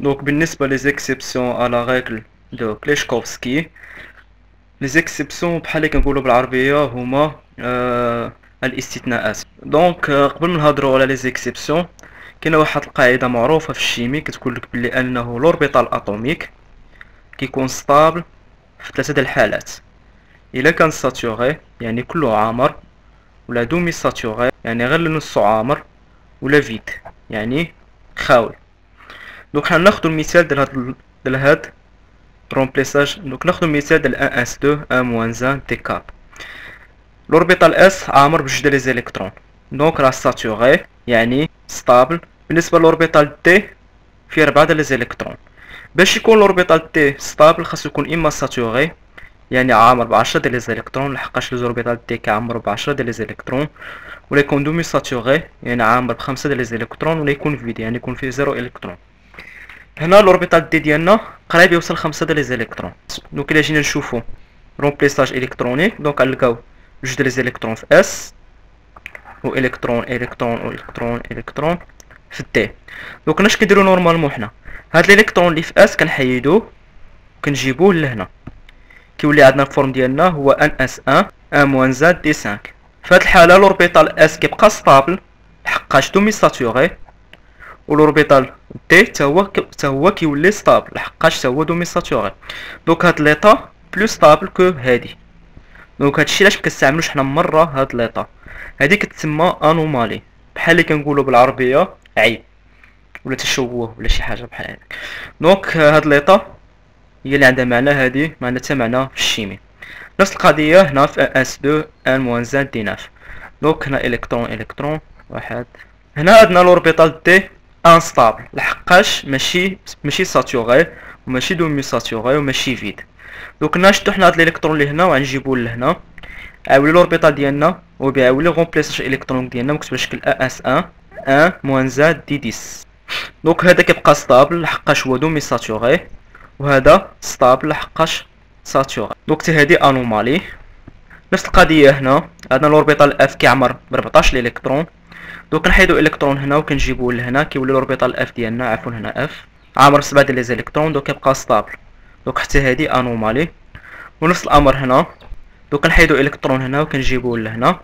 donc بالنسبة ل les exceptions على règle de Klechkowski les exceptions بحال اللي كنقولوا بالعربية هما آه الاستثناءات. donc آه قبل ما نهضروا على les exceptions كاينة واحد القاعدة معروفة في ال chimie كتقول لك بلي أنه l'orbitale atomique كيكون stable في ثلاثة د الحالات. إلا كان saturée يعني كله عامر ولا demi-saturée يعني غير نصو عامر ولا vide يعني خاوي. donc حنا ناخدو المثال ديال هاد ديال هاد remplissage donc ناخدو المثال ديال n s 2 n moins 1 d 4 l'orbitale s عامر بجوج ديال les donc راه saturée يعني stable بالنسبة l'orbitale d فيه ربعة ديال les باش يكون l'orbitale d stable خاصو يكون إما saturée يعني عامر بعشرة ديال les لحقاش l'orbitale d كيعمر بعشرة ديال les ولا يكون demi-saturée يعني عامر بخمسة ديال les ولا يكون vide يعني يكون فيه zéro électron هنا l'orbitale d ديالنا قريب يوصل خمسة ديال les électrons donc إلا جينا نشوفو remplissage électronique donc غنلقاو جوج ديال les électrons في s و إلكترون إلكترون و إلكترون إلكترون في ال d donc اش كنديرو normalement حنا. هاد الإلكترون اللي في s كنحيدوه كنجيبوه لهنا. كيولي عندنا ال forme ديالنا هو n s n n moins un d 5 في هاد الحالة l'orbitale s كيبقى stable لحقاش demi-saturée. و l'orbitale d تا هو تا هو كيولي stable. لحقاش تا هو demi-saturée donc هاد l'état plus stable que هادي. donc هادشي علاش مكنستعملوش حنا مرة هاد l'état هادي كتسمى anomalie. بحال اللي كنقولوا بالعربية عيب. ولا تشوه ولا شي حاجة بحال هكا donc هاد l'état هي اللي عندها معنى هادي ما عندها حتى معنى في ال chimie. نفس القضية هنا في s 2 n moins un d neuf. donc هنا إلكترون إلكترون واحد. هنا عندنا l'orbitale d. instable لحقاش ماشي ماشي saturée وماشي demi-saturée وماشي vide donc نشدو حنا هاد الالكترون اللي هنا وغنجيبوه لهنا عاولي l'orbitale ديالنا وبيعاولي remplissage électronique ديالنا مكتوب على شكل n s 1 n moins un d 10 donc هذا كيبقى stable لحقاش هو demi-saturée وهذا stable لحقاش saturée donc حتى هادي anomalie نفس القضية هنا عندنا l'orbitale f كيعمر ب 14 الكترون donc نحيدو إلكترون هنا وكنجيبوه لهنا كيولي l'orbitale f ديالنا عفوا هنا f عامر بسبعة ديال les électrons donc كيبقى stable. donc حتى هادي anomalie. ونفس الأمر هنا. donc نحيدو إلكترون هنا وكنجيبوه لهنا.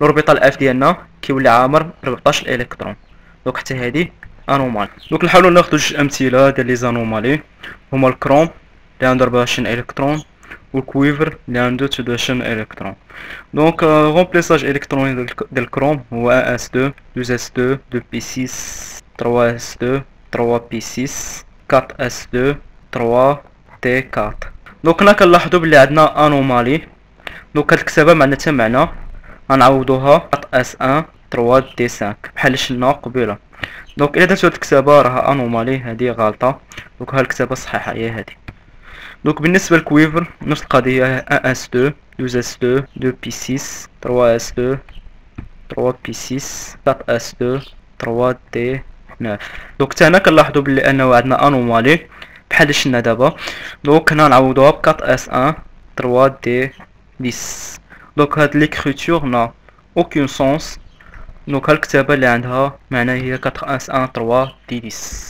l'orbitale f ديالنا كيولي عامر ب 14 الكترون donc حتى هادي anomalie. donc نحاولو ناخدو جوج أمثلة ديال les anomalies. هما الكروم اللي عنده 24 إلكترون. وال cuivre اللي عنده 22 الكترون donc remplissage électronique ديال الكروم هو 1 s 2 2 s 2 2 p 6 3 s 2 3 p 6 4 s 2 3 d 4 donc هنا كنلاحظوا بلي عندنا anomalie donc هاد الكتابه ما عندها معنى غنعوضوها 4 s 1 3 d 5 بحال شفنا قبيله donc الا درتو هاد الكتابه راها anomalie هادي غلطه donc ها الكتابه الصحيحه هي هادي donc بالنسبة لل cuivre نفس القضية 1 s 2 2 s 2 2 p 6 3 s 2 3 p 6 4 s 2 3 d 9 donc حتى هنا كنلاحظوا بلي أنه عندنا anomalie بحال شفنا دابا. donc هنا نعوضوها ب 4 s 1 3 d 10 donc هاد l'écriture n'a aucun sens donc ها الكتابة اللي عندها معناها هي 4 s 1 3 d 10